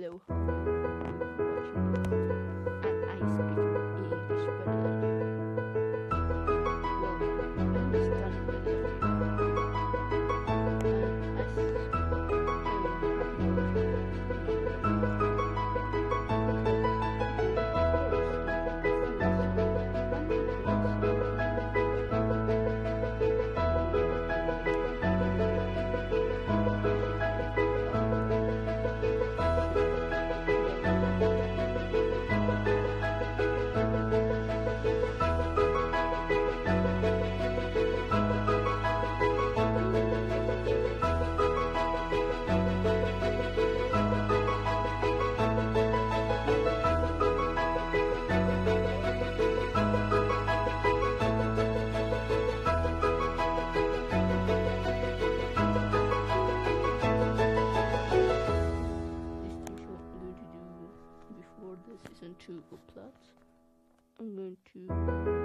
Hello. moon too.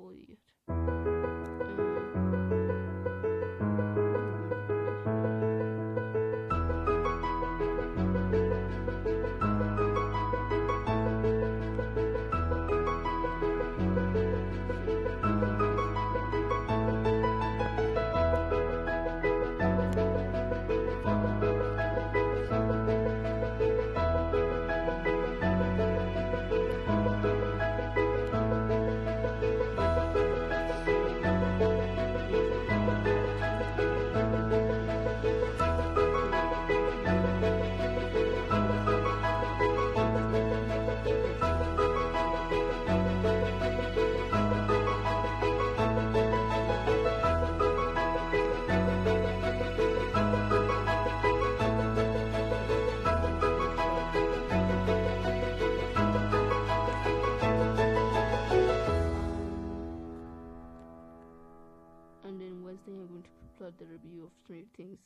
oluyor. Of Things.